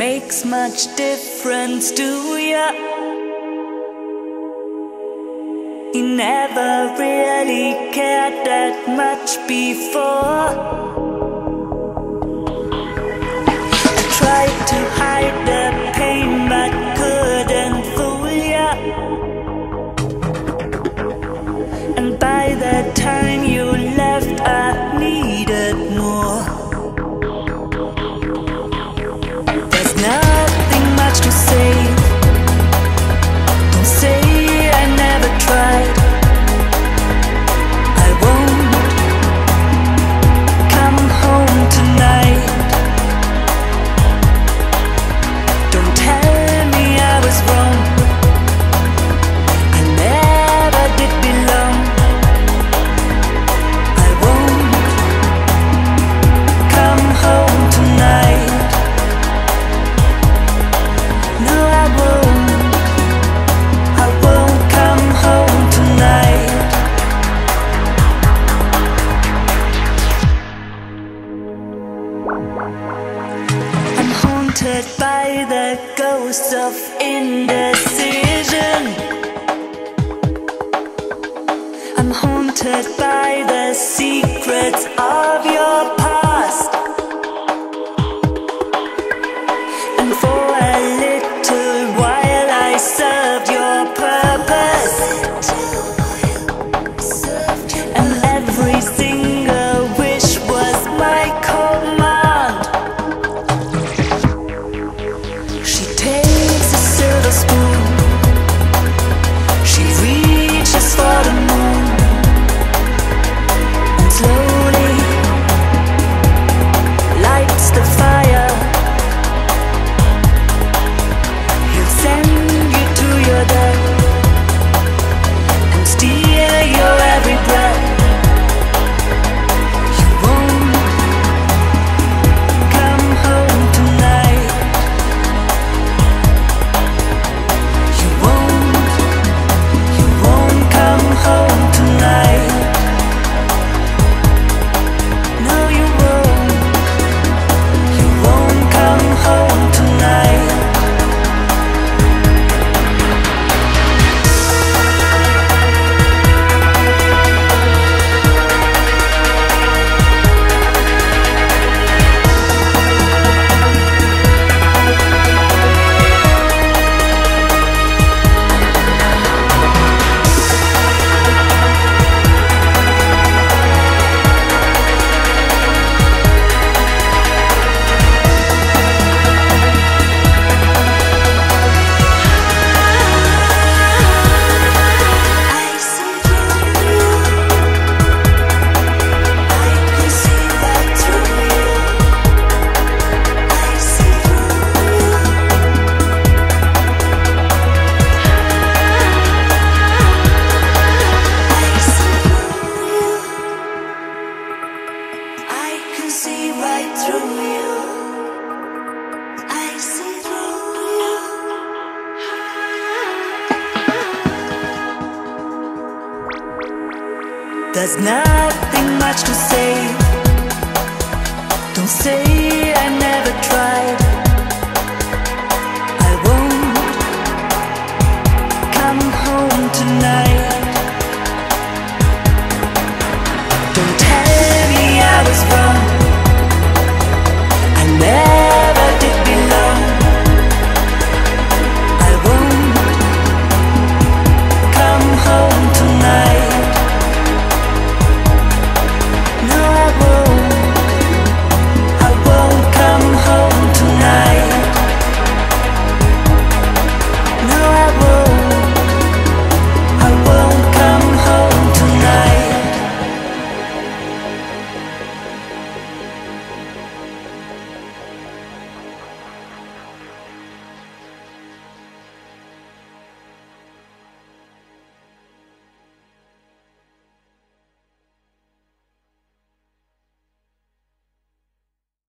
makes much difference to ya. He never really cared that much before. indecision I'm haunted by the sea. There's nothing much to say. Don't say I never tried. I won't come home tonight.